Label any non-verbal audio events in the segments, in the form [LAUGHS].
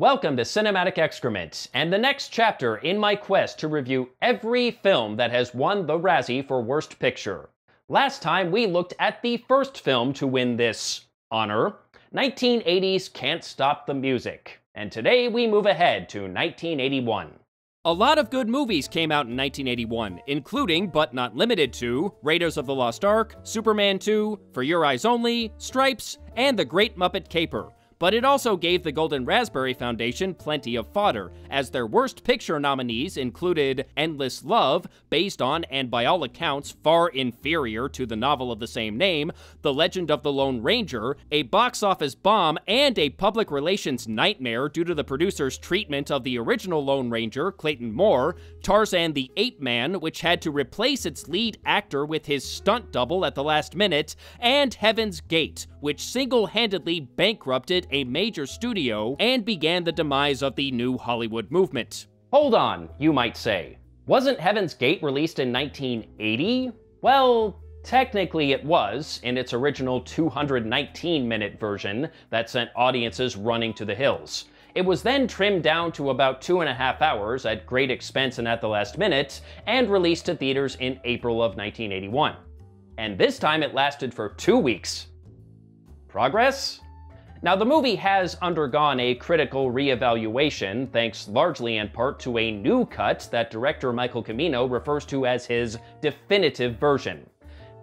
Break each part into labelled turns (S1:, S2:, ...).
S1: Welcome to Cinematic Excrement, and the next chapter in my quest to review every film that has won the Razzie for Worst Picture. Last time we looked at the first film to win this honor 1980's Can't Stop the Music, and today we move ahead to 1981.
S2: A lot of good movies came out in 1981, including, but not limited to, Raiders of the Lost Ark, Superman 2, For Your Eyes Only, Stripes, and The Great Muppet Caper but it also gave the Golden Raspberry Foundation plenty of fodder, as their Worst Picture nominees included Endless Love, based on and by all accounts far inferior to the novel of the same name, The Legend of the Lone Ranger, a box office bomb and a public relations nightmare due to the producer's treatment of the original Lone Ranger, Clayton Moore, Tarzan the Ape Man, which had to replace its lead actor with his stunt double at the last minute, and Heaven's Gate, which single handedly bankrupted a major studio and began the demise of the new Hollywood movement.
S1: Hold on, you might say. Wasn't Heaven's Gate released in 1980? Well, technically it was, in its original 219 minute version that sent audiences running to the hills. It was then trimmed down to about two and a half hours at great expense and at the last minute, and released to theaters in April of 1981. And this time it lasted for two weeks. Progress? Now, the movie has undergone a critical re-evaluation, thanks largely in part to a new cut that director Michael Cimino refers to as his definitive version.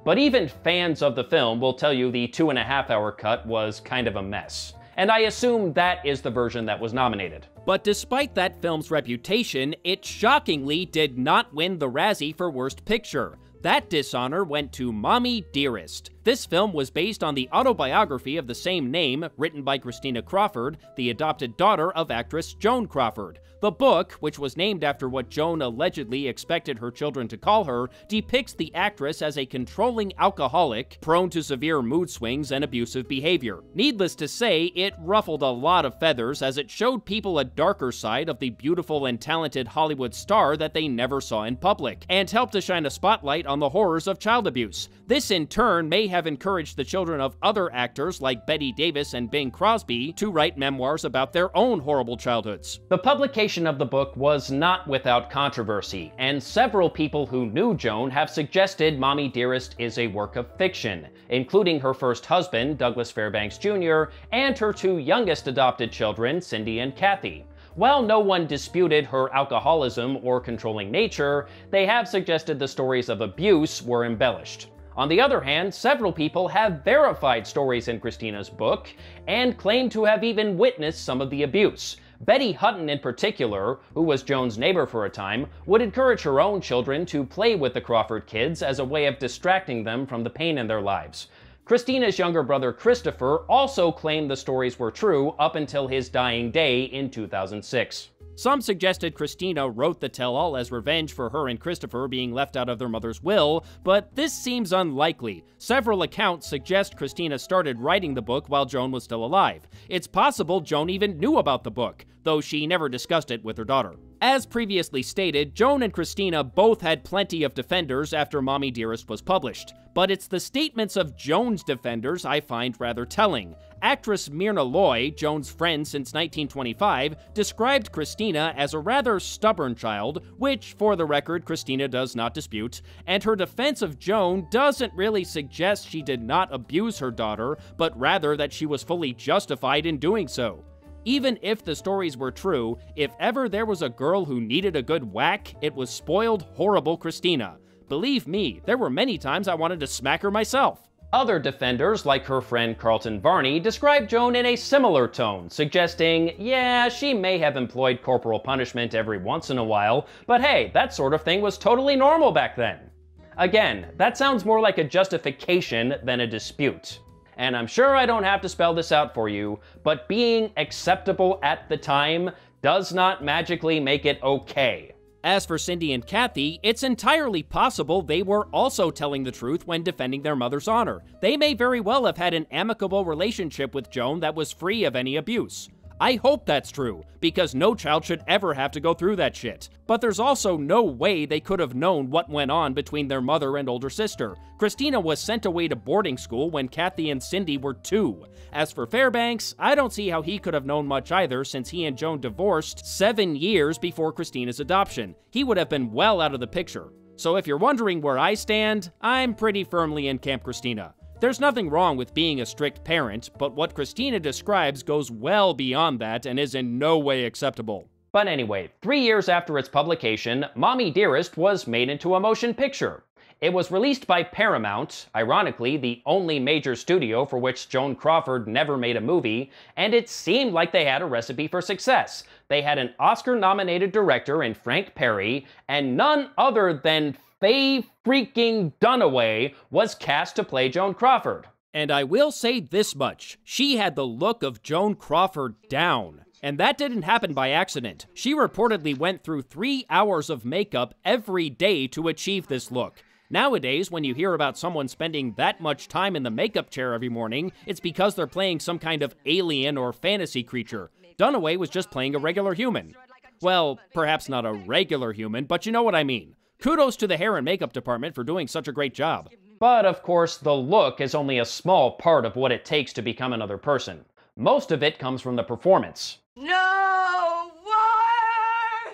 S1: But even fans of the film will tell you the two and a half hour cut was kind of a mess. And I assume that is the version that was nominated.
S2: But despite that film's reputation, it shockingly did not win the Razzie for Worst Picture. That dishonor went to Mommie Dearest. This film was based on the autobiography of the same name, written by Christina Crawford, the adopted daughter of actress Joan Crawford. The book, which was named after what Joan allegedly expected her children to call her, depicts the actress as a controlling alcoholic, prone to severe mood swings and abusive behavior. Needless to say, it ruffled a lot of feathers as it showed people a darker side of the beautiful and talented Hollywood star that they never saw in public, and helped to shine a spotlight on the horrors of child abuse. This in turn may have encouraged the children of other actors like Bette Davis and Bing Crosby to write memoirs about their own horrible childhoods.
S1: The publication of the book was not without controversy, and several people who knew Joan have suggested Mommie Dearest is a work of fiction, including her first husband, Douglas Fairbanks Jr., and her two youngest adopted children, Cindy and Kathy. While no one disputed her alcoholism or controlling nature, they have suggested the stories of abuse were embellished. On the other hand, several people have verified stories in Christina's book and claim to have even witnessed some of the abuse, Betty Hutton, in particular, who was Joan's neighbor for a time, would encourage her own children to play with the Crawford kids as a way of distracting them from the pain in their lives. Christina's younger brother Christopher also claimed the stories were true up until his dying day in 2006.
S2: Some suggested Christina wrote the tell-all as revenge for her and Christopher being left out of their mother's will, but this seems unlikely. Several accounts suggest Christina started writing the book while Joan was still alive. It's possible Joan even knew about the book, though she never discussed it with her daughter. As previously stated, Joan and Christina both had plenty of defenders after Mommie Dearest was published, but it's the statements of Joan's defenders I find rather telling. Actress Myrna Loy, Joan's friend since 1925, described Christina as a rather stubborn child, which, for the record, Christina does not dispute, and her defense of Joan doesn't really suggest she did not abuse her daughter, but rather that she was fully justified in doing so. Even if the stories were true, if ever there was a girl who needed a good whack, it was spoiled, horrible Christina. Believe me, there were many times I wanted to smack her myself.
S1: Other defenders, like her friend Carleton Varney, describe Joan in a similar tone, suggesting, yeah, she may have employed corporal punishment every once in a while, but hey, that sort of thing was totally normal back then. Again, that sounds more like a justification than a dispute. And I'm sure I don't have to spell this out for you, but being acceptable at the time does not magically make it okay.
S2: As for Cindy and Kathy, it's entirely possible they were also telling the truth when defending their mother's honor. They may very well have had an amicable relationship with Joan that was free of any abuse. I hope that's true, because no child should ever have to go through that shit. But there's also no way they could have known what went on between their mother and older sister. Christina was sent away to boarding school when Kathy and Cindy were two. As for Fairbanks, I don't see how he could have known much either since he and Joan divorced seven years before Christina's adoption. He would have been well out of the picture. So if you're wondering where I stand, I'm pretty firmly in Camp Christina. There's nothing wrong with being a strict parent, but what Christina describes goes well beyond that and is in no way acceptable.
S1: But anyway, three years after its publication, Mommie Dearest was made into a motion picture. It was released by Paramount, ironically, the only major studio for which Joan Crawford never made a movie, and it seemed like they had a recipe for success. They had an Oscar nominated director in Frank Perry, and none other than Faye freaking Dunaway was cast to play Joan Crawford.
S2: And I will say this much she had the look of Joan Crawford down. And that didn't happen by accident. She reportedly went through three hours of makeup every day to achieve this look. Nowadays, when you hear about someone spending that much time in the makeup chair every morning, it's because they're playing some kind of alien or fantasy creature. Dunaway was just playing a regular human. Well, perhaps not a regular human, but you know what I mean. Kudos to the hair and makeup department for doing such a great job.
S1: But of course, the look is only a small part of what it takes to become another person. Most of it comes from the performance.
S3: No war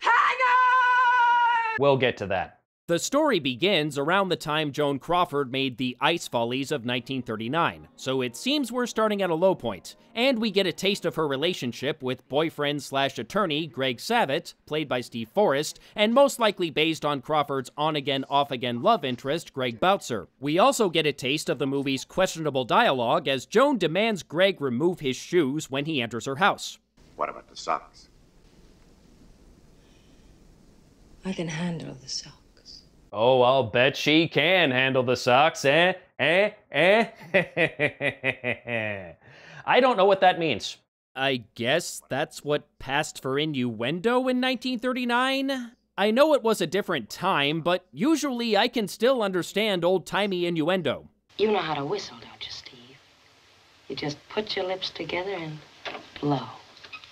S3: hanger!
S1: We'll get to that.
S2: The story begins around the time Joan Crawford made the Ice Follies of 1939, so it seems we're starting at a low point, and we get a taste of her relationship with boyfriend slash attorney Greg Savitt, played by Steve Forrest, and most likely based on Crawford's on-again, off-again love interest, Greg Bautzer. We also get a taste of the movie's questionable dialogue as Joan demands Greg remove his shoes when he enters her house.
S4: What about the socks?
S3: I can handle the socks.
S1: Oh, I'll bet she can handle the socks, eh? Eh? Eh? [LAUGHS] I don't know what that means.
S2: I guess that's what passed for innuendo in 1939? I know it was a different time, but usually I can still understand old timey innuendo.
S5: You know how to whistle, don't you, Steve? You just put your lips together and blow.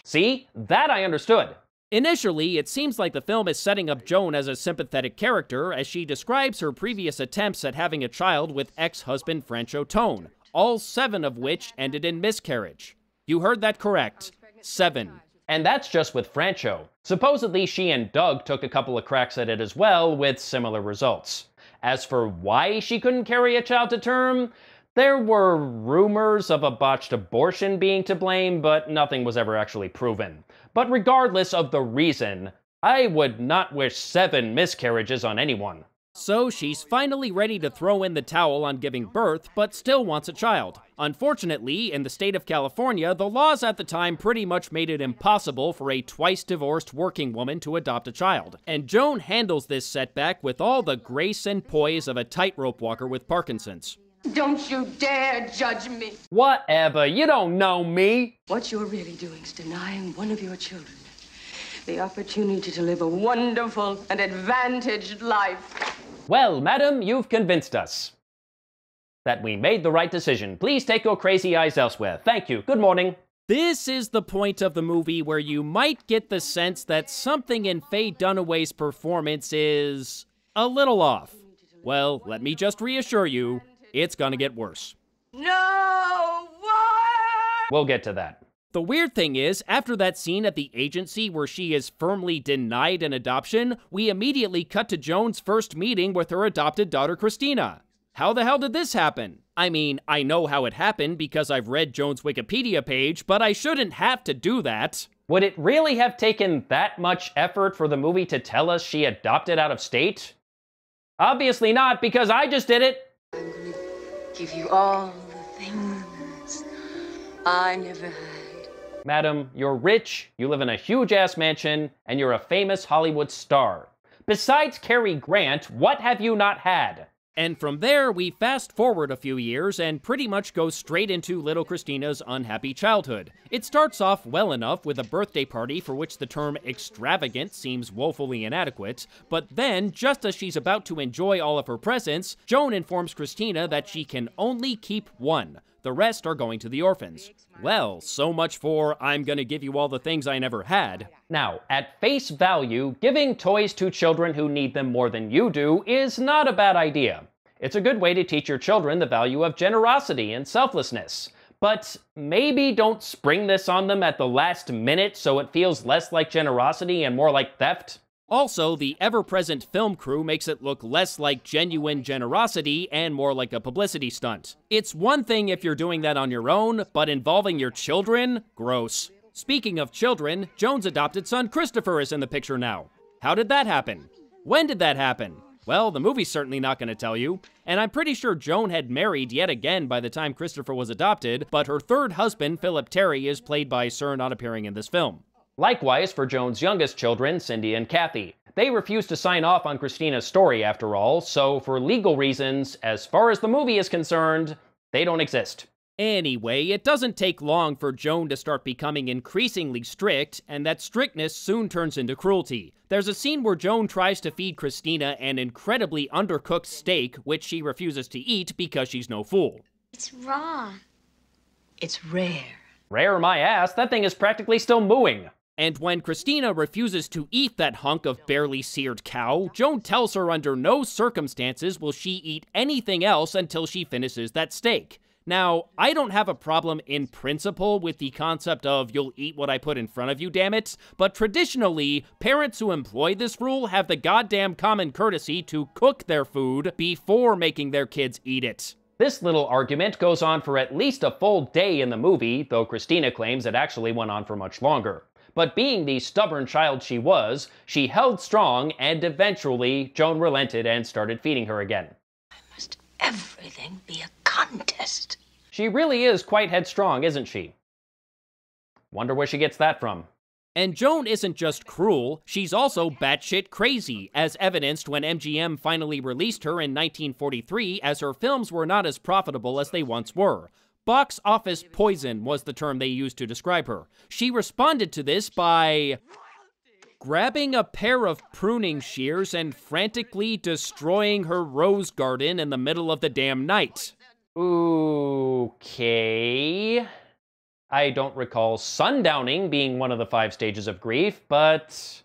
S1: See? That I understood.
S2: Initially, it seems like the film is setting up Joan as a sympathetic character as she describes her previous attempts at having a child with ex-husband Franchot Tone, all seven of which ended in miscarriage. You heard that correct. Seven.
S1: And that's just with Franchot. Supposedly, she and Doug took a couple of cracks at it as well, with similar results. As for why she couldn't carry a child to term, there were rumors of a botched abortion being to blame, but nothing was ever actually proven. But regardless of the reason, I would not wish seven miscarriages on anyone.
S2: So she's finally ready to throw in the towel on giving birth, but still wants a child. Unfortunately, in the state of California, the laws at the time pretty much made it impossible for a twice divorced working woman to adopt a child. And Joan handles this setback with all the grace and poise of a tightrope walker with Parkinson's.
S3: Don't you dare judge me.
S1: Whatever, you don't know me.
S3: What you're really doing is denying one of your children the opportunity to live a wonderful and advantaged life.
S1: Well, madam, you've convinced us that we made the right decision. Please take your crazy eyes elsewhere. Thank you. Good morning.
S2: This is the point of the movie where you might get the sense that something in Faye Dunaway's performance is a little off. Well, let me just reassure you, it's gonna get worse.
S3: No war!
S1: We'll get to that.
S2: The weird thing is, after that scene at the agency where she is firmly denied an adoption, we immediately cut to Joan's first meeting with her adopted daughter Christina. How the hell did this happen? I mean, I know how it happened because I've read Joan's Wikipedia page, but I shouldn't have to do that.
S1: Would it really have taken that much effort for the movie to tell us she adopted out of state? Obviously not, because I just did it.
S3: Give you all the things I never had.
S1: Madam, you're rich, you live in a huge ass mansion, and you're a famous Hollywood star. Besides Cary Grant, what have you not had?
S2: And from there, we fast forward a few years and pretty much go straight into little Christina's unhappy childhood. It starts off well enough with a birthday party for which the term extravagant seems woefully inadequate, but then, just as she's about to enjoy all of her presents, Joan informs Christina that she can only keep one. The rest are going to the orphans. Well, so much for I'm gonna give you all the things I never had.
S1: Now, at face value, giving toys to children who need them more than you do is not a bad idea. It's a good way to teach your children the value of generosity and selflessness. But maybe don't spring this on them at the last minute so it feels less like generosity and more like theft.
S2: Also, the ever present film crew makes it look less like genuine generosity and more like a publicity stunt. It's one thing if you're doing that on your own, but involving your children? Gross. Speaking of children, Joan's adopted son Christopher is in the picture now. How did that happen? When did that happen? Well, the movie's certainly not going to tell you. And I'm pretty sure Joan had married yet again by the time Christopher was adopted, but her third husband, Philip Terry, is played by Sir not appearing in this film.
S1: Likewise for Joan's youngest children, Cindy and Kathy. They refused to sign off on Christina's story after all, so for legal reasons, as far as the movie is concerned, they don't exist.
S2: Anyway, it doesn't take long for Joan to start becoming increasingly strict, and that strictness soon turns into cruelty. There's a scene where Joan tries to feed Christina an incredibly undercooked steak, which she refuses to eat because she's no fool.
S4: It's raw.
S3: It's rare.
S1: Rare my ass, that thing is practically still mooing.
S2: And when Christina refuses to eat that hunk of barely seared cow, Joan tells her under no circumstances will she eat anything else until she finishes that steak. Now, I don't have a problem in principle with the concept of you'll eat what I put in front of you, damn it, but traditionally, parents who employ this rule have the goddamn common courtesy to cook their food before making their kids eat it.
S1: This little argument goes on for at least a full day in the movie, though Christina claims it actually went on for much longer. But being the stubborn child she was, she held strong, and eventually, Joan relented and started feeding her again.
S3: Why Must everything be a contest?
S1: She really is quite headstrong, isn't she? Wonder where she gets that from.
S2: And Joan isn't just cruel, she's also batshit crazy, as evidenced when MGM finally released her in 1943 as her films were not as profitable as they once were. Box office poison was the term they used to describe her. She responded to this by grabbing a pair of pruning shears and frantically destroying her rose garden in the middle of the damn night.
S1: Okay. I don't recall sundowning being one of the five stages of grief, but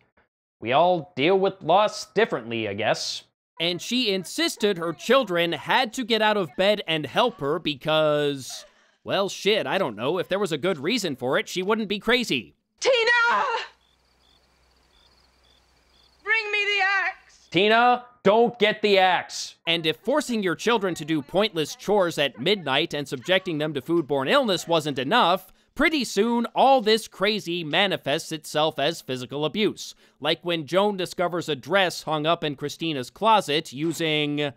S1: we all deal with loss differently, I guess.
S2: And she insisted her children had to get out of bed and help her because well, shit, I don't know. If there was a good reason for it, she wouldn't be crazy.
S3: Tina! Bring me the axe!
S1: Tina, don't get the axe.
S2: And if forcing your children to do pointless chores at midnight and subjecting them to foodborne illness wasn't enough, pretty soon all this crazy manifests itself as physical abuse. Like when Joan discovers a dress hung up in Christina's closet using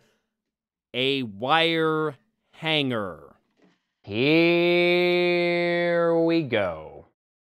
S2: a wire hanger.
S1: Here we go.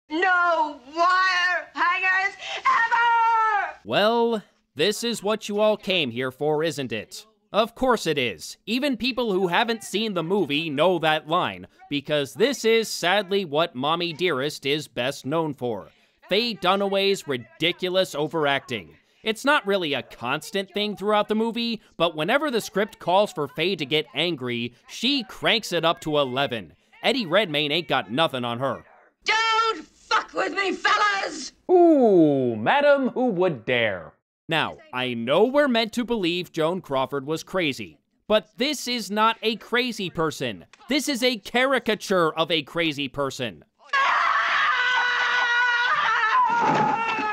S3: No wire hangers ever!
S2: Well, this is what you all came here for, isn't it? Of course it is. Even people who haven't seen the movie know that line, because this is sadly what Mommie Dearest is best known for. Faye Dunaway's ridiculous overacting. It's not really a constant thing throughout the movie, but whenever the script calls for Faye to get angry, she cranks it up to 11. Eddie Redmayne ain't got nothing on her.
S3: Don't fuck with me, fellas!
S1: Ooh, madam, who would dare?
S2: Now, I know we're meant to believe Joan Crawford was crazy, but this is not a crazy person. This is a caricature of a crazy person.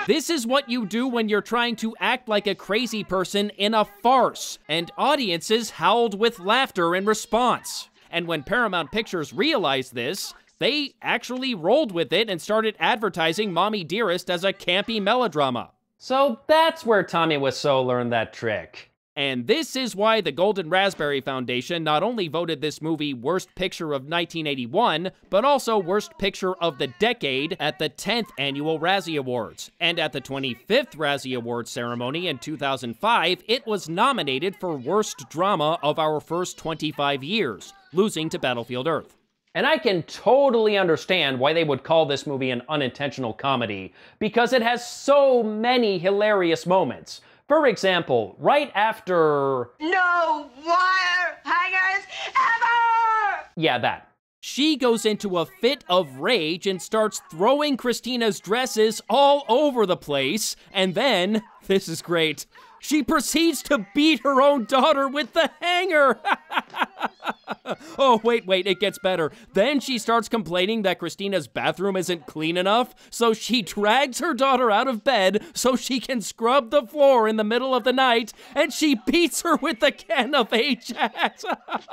S2: This is what you do when you're trying to act like a crazy person in a farce, and audiences howled with laughter in response. And when Paramount Pictures realized this, they actually rolled with it and started advertising Mommie Dearest as a campy melodrama.
S1: So that's where Tommy Wiseau learned that trick.
S2: And this is why the Golden Raspberry Foundation not only voted this movie Worst Picture of 1981, but also Worst Picture of the Decade at the 10th Annual Razzie Awards. And at the 25th Razzie Awards ceremony in 2005, it was nominated for Worst Drama of our first 25 years, losing to Battlefield Earth.
S1: And I can totally understand why they would call this movie an unintentional comedy, because it has so many hilarious moments. For example, right after.
S3: No wire hangers ever!
S1: Yeah, that.
S2: She goes into a fit of rage and starts throwing Christina's dresses all over the place, and then, [LAUGHS] this is great, she proceeds to beat her own daughter with the hanger. [LAUGHS] oh, wait, wait, it gets better. Then she starts complaining that Christina's bathroom isn't clean enough, so she drags her daughter out of bed so she can scrub the floor in the middle of the night, and she beats her with the can of Ajax. [LAUGHS]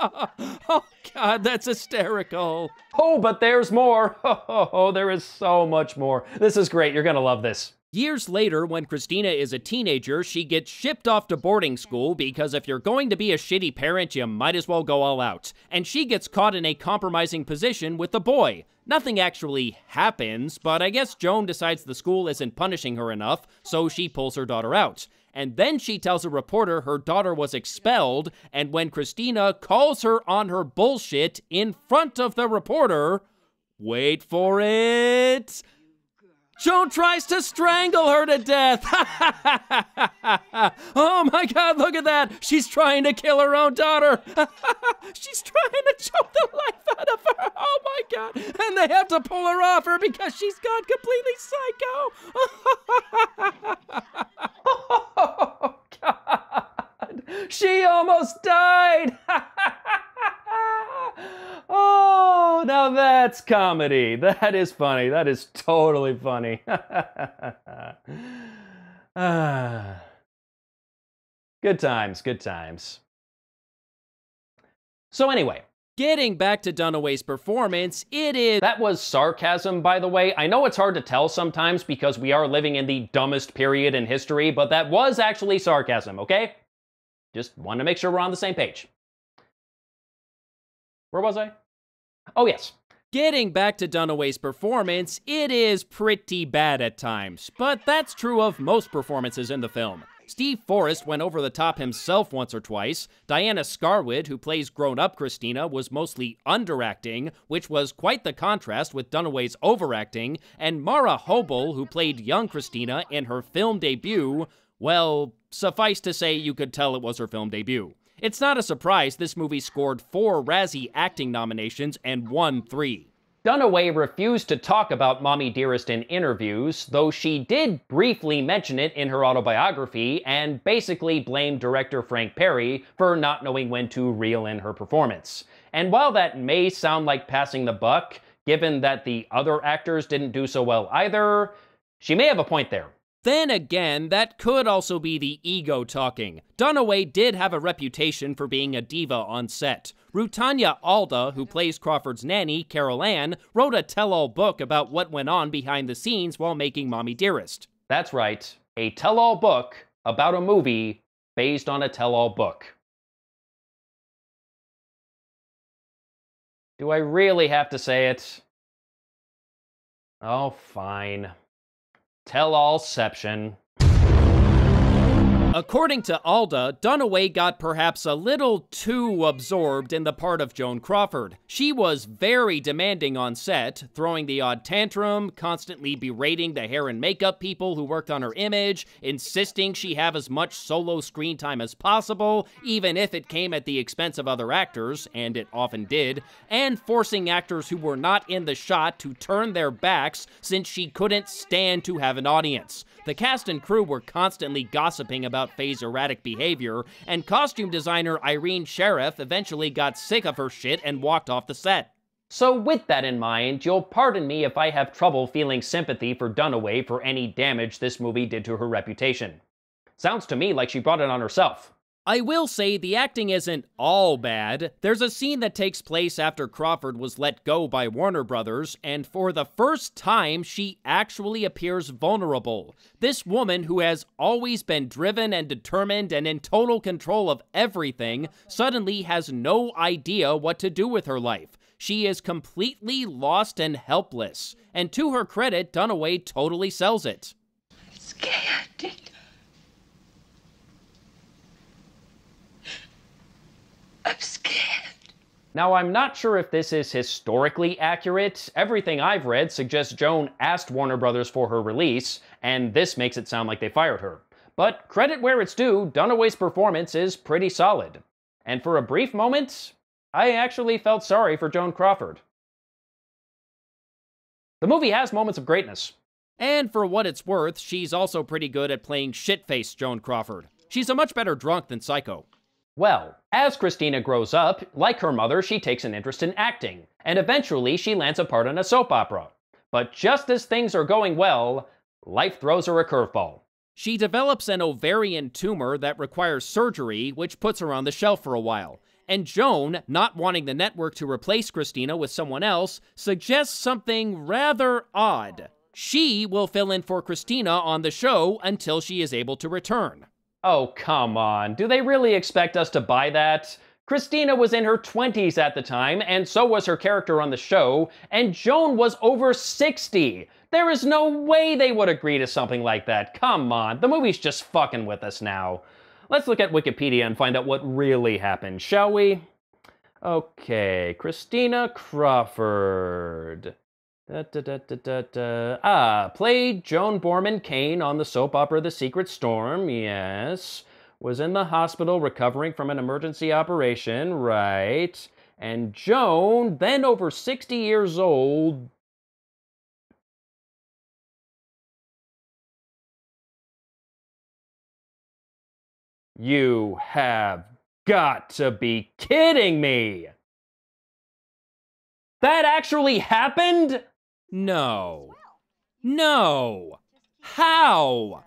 S2: oh, God, that's hysterical.
S1: Oh, but there's more. [LAUGHS] Oh, there is so much more. This is great. You're going to love this.
S2: Years later, when Christina is a teenager, she gets shipped off to boarding school because if you're going to be a shitty parent, you might as well go all out. And she gets caught in a compromising position with the boy. Nothing actually happens, but I guess Joan decides the school isn't punishing her enough, so she pulls her daughter out. And then she tells a reporter her daughter was expelled, and when Christina calls her on her bullshit in front of the reporter, wait for it Joan tries to strangle her to death. [LAUGHS] oh my god, look at that. She's trying to kill her own daughter. [LAUGHS] She's trying to choke the life out of her. Oh my god. And they have to pull her off her because she's gone completely
S1: psycho. [LAUGHS] oh god. She almost died. Oh, now that's comedy. That is funny. That is totally funny. ah. [LAUGHS] Good times, good times. So anyway,
S2: Getting back to Dunaway's performance, it is.
S1: That was sarcasm, by the way. I know it's hard to tell sometimes because we are living in the dumbest period in history, but that was actually sarcasm, okay? Just want to make sure we're on the same page. Where was I? Oh, yes.
S2: Getting back to Dunaway's performance, it is pretty bad at times, but that's true of most performances in the film. Steve Forrest went over the top himself once or twice. Diana Scarwid, who plays grown up Christina, was mostly underacting, which was quite the contrast with Dunaway's overacting. And Mara Hobel, who played young Christina in her film debut, well, suffice to say, you could tell it was her film debut. It's not a surprise this movie scored four Razzie acting nominations and won three.
S1: Dunaway refused to talk about Mommie Dearest in interviews, though she did briefly mention it in her autobiography and basically blamed director Frank Perry for not knowing when to reel in her performance. And while that may sound like passing the buck, given that the other actors didn't do so well either, she may have a point there.
S2: Then again, that could also be the ego talking. Dunaway did have a reputation for being a diva on set. Rutanya Alda, who plays Crawford's nanny, Carol Ann, wrote a tell-all book about what went on behind the scenes while making Mommie Dearest.
S1: That's right, a tell-all book about a movie based on a tell-all book. Do I really have to say it? Oh, fine. Tell allception.
S2: According to Alda, Dunaway got perhaps a little too absorbed in the part of Joan Crawford. She was very demanding on set, throwing the odd tantrum, constantly berating the hair and makeup people who worked on her image, insisting she have as much solo screen time as possible, even if it came at the expense of other actors, and it often did, and forcing actors who were not in the shot to turn their backs since she couldn't stand to have an audience. The cast and crew were constantly gossiping about Faye's erratic behavior, and costume designer Irene Sharaff eventually got sick of her shit and walked off the set.
S1: So with that in mind, you'll pardon me if I have trouble feeling sympathy for Dunaway for any damage this movie did to her reputation. Sounds to me like she brought it on herself.
S2: I will say the acting isn't all bad. There's a scene that takes place after Crawford was let go by Warner Brothers, and for the first time, she actually appears vulnerable. This woman, who has always been driven and determined and in total control of everything, suddenly has no idea what to do with her life. She is completely lost and helpless. And to her credit, Dunaway totally sells it.
S3: Scared. I'm scared.
S1: Now, I'm not sure if this is historically accurate. Everything I've read suggests Joan asked Warner Brothers for her release, and this makes it sound like they fired her. But credit where it's due, Dunaway's performance is pretty solid. And for a brief moment, I actually felt sorry for Joan Crawford. The movie has moments of greatness.
S2: And for what it's worth, she's also pretty good at playing shit-faced Joan Crawford. She's a much better drunk than Psycho.
S1: Well, as Christina grows up, like her mother, she takes an interest in acting, and eventually she lands a part in a soap opera. But just as things are going well, life throws her a curveball.
S2: She develops an ovarian tumor that requires surgery, which puts her on the shelf for a while. And Joan, not wanting the network to replace Christina with someone else, suggests something rather odd. She will fill in for Christina on the show until she is able to return.
S1: Oh, come on. Do they really expect us to buy that? Christina was in her 20s at the time, and so was her character on the show, and Joan was over 60. There is no way they would agree to something like that. Come on, the movie's just fucking with us now. Let's look at Wikipedia and find out what really happened, shall we? Okay, Christina Crawford. Da, da, da, ah, played Joan Boorman Kane on the soap opera The Secret Storm, yes. Was in the hospital recovering from an emergency operation, right. And Joan, then over 60 years old, You have got to be kidding me! That actually happened?
S2: No. No. How?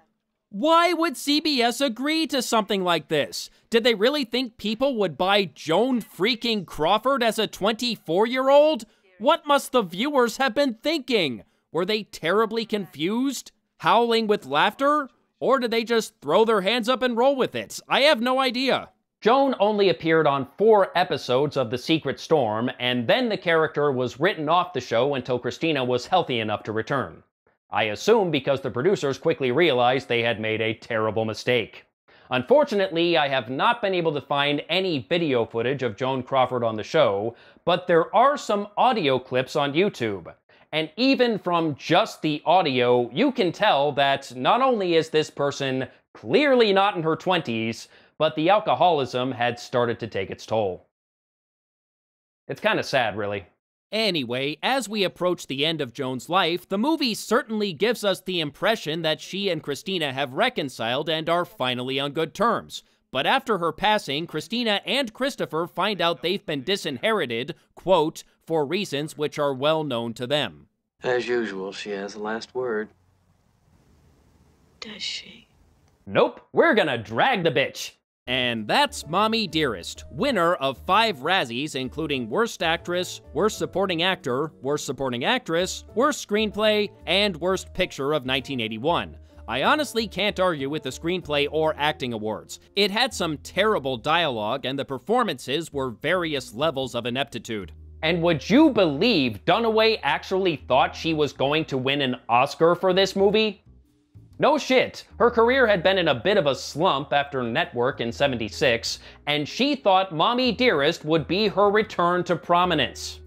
S2: Why would CBS agree to something like this? Did they really think people would buy Joan freaking Crawford as a 24 year old? What must the viewers have been thinking? Were they terribly confused? Howling with laughter? Or did they just throw their hands up and roll with it? I have no idea.
S1: Joan only appeared on four episodes of The Secret Storm, and then the character was written off the show until Christina was healthy enough to return. I assume because the producers quickly realized they had made a terrible mistake. Unfortunately, I have not been able to find any video footage of Joan Crawford on the show, but there are some audio clips on YouTube. And even from just the audio, you can tell that not only is this person clearly not in her 20s, but the alcoholism had started to take its toll. It's kind of sad, really.
S2: Anyway, as we approach the end of Joan's life, the movie certainly gives us the impression that she and Christina have reconciled and are finally on good terms. But after her passing, Christina and Christopher find out they've been disinherited, quote, for reasons which are well known to them.
S4: As usual, she has the last word.
S5: Does she?
S1: Nope, we're gonna drag the bitch.
S2: And that's Mommie Dearest, winner of five Razzies, including Worst Actress, Worst Supporting Actor, Worst Supporting Actress, Worst Screenplay, and Worst Picture of 1981. I honestly can't argue with the screenplay or acting awards. It had some terrible dialogue, and the performances were various levels of ineptitude.
S1: And would you believe Dunaway actually thought she was going to win an Oscar for this movie? No shit, her career had been in a bit of a slump after Network in 76, and she thought Mommie Dearest would be her return to prominence.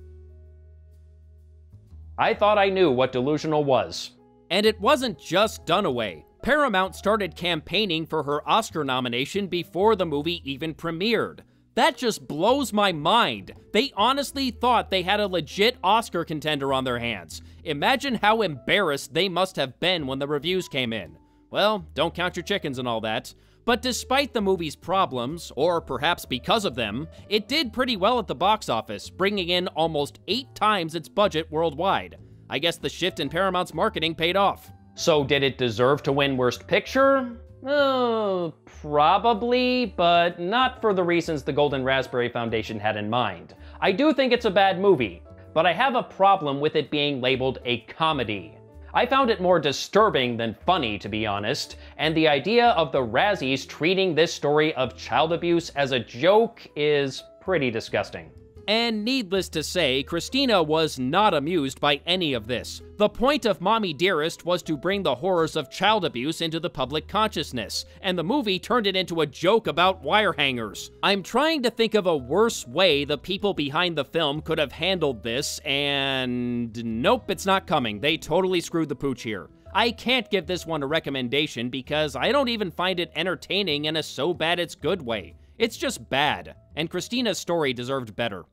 S1: I thought I knew what delusional was.
S2: And it wasn't just Dunaway. Paramount started campaigning for her Oscar nomination before the movie even premiered. That just blows my mind. They honestly thought they had a legit Oscar contender on their hands. Imagine how embarrassed they must have been when the reviews came in. Well, don't count your chickens and all that. But despite the movie's problems, or perhaps because of them, it did pretty well at the box office, bringing in almost eight times its budget worldwide. I guess the shift in Paramount's marketing paid off.
S1: So did it deserve to win Worst Picture? Oh, probably, but not for the reasons the Golden Raspberry Foundation had in mind. I do think it's a bad movie, but I have a problem with it being labeled a comedy. I found it more disturbing than funny, to be honest, and the idea of the Razzies treating this story of child abuse as a joke is pretty disgusting.
S2: And needless to say, Christina was not amused by any of this. The point of Mommie Dearest was to bring the horrors of child abuse into the public consciousness, and the movie turned it into a joke about wire hangers. I'm trying to think of a worse way the people behind the film could have handled this, and nope, it's not coming. They totally screwed the pooch here. I can't give this one a recommendation because I don't even find it entertaining in a so bad it's good way. It's just bad, and Christina's story deserved better.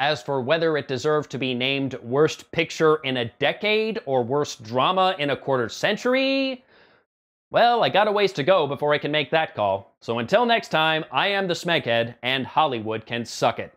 S2: As for whether it deserved to be named Worst Picture in a Decade or Worst Drama in a Quarter Century, well, I got a ways to go before I can make that call. So until next time, I am the Smeghead, and Hollywood can suck it.